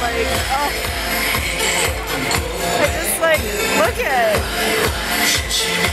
like, oh. I just like, look at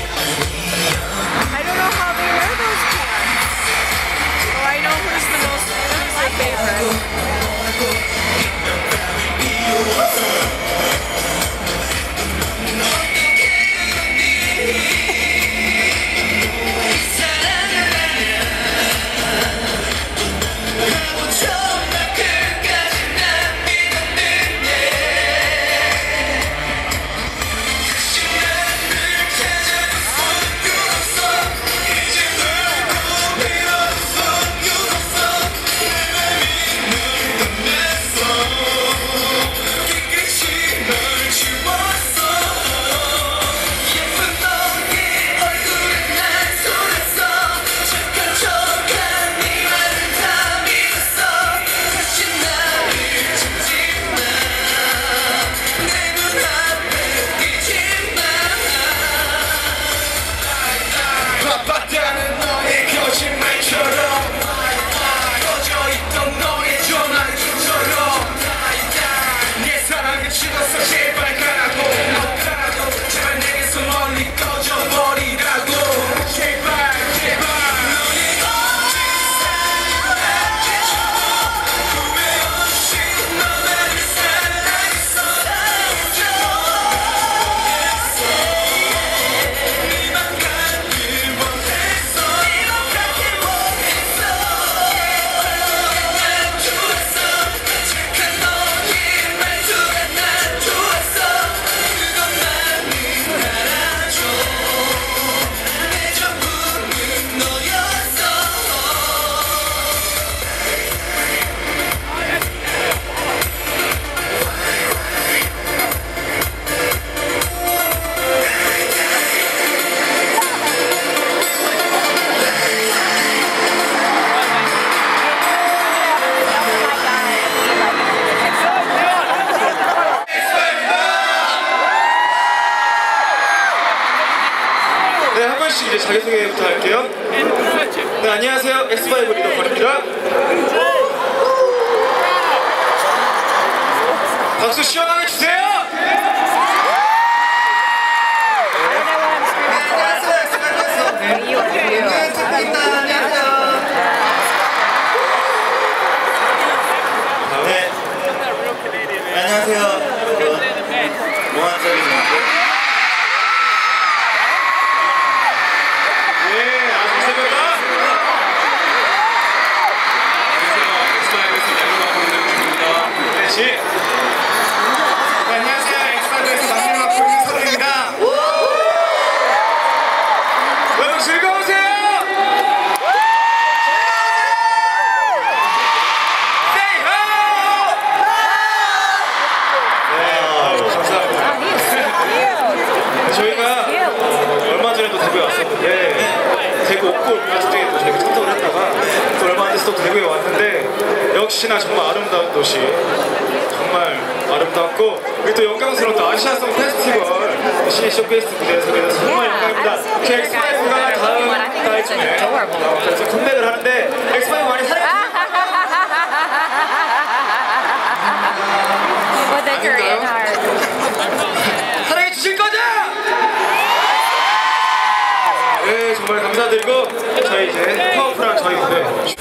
한 번씩 이제 자기소개부터 할게요. 네, 안녕하세요. X5 리더 권입니다. 박수 시원하게 주세요! 네. 안녕하세요. 모한석입니다. 네, 아주 새벽다! 네, 지. 네, 안녕하세요. 엑스파이브에서 막내 맡고 있는 서로입니다. 여러분 즐거우세요! Say ho! 네, 아유, 감사합니다. 저희가 어, 얼마 전에도 대구에 왔었는데 대구 옥골 또 저희가 참석을 했다가 또 얼마 안 돼서 또 대구에 왔는데 역시나 정말 아름다운 도시. 정말 아름답고 그리고 또 영광스러운 아시아 송 페스티벌 신인 쇼케이스 무대에 서게 돼서 정말 영광입니다. 제 엑스파이브가 다음 달쯤에 어, 그래서 컴백을 하는데 엑스파이브 많이 사랑해 a Korean heart. 사랑해 주실 거죠? 네 정말 감사드리고 저희 이제 파워풀한 저희 무대